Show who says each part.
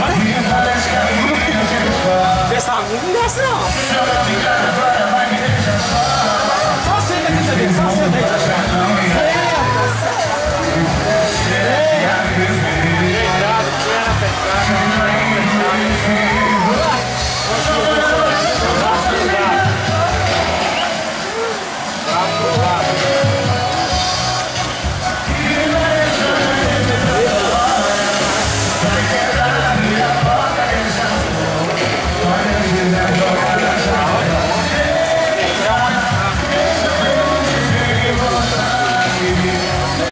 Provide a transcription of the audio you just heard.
Speaker 1: Mas... Você está muito engraçado.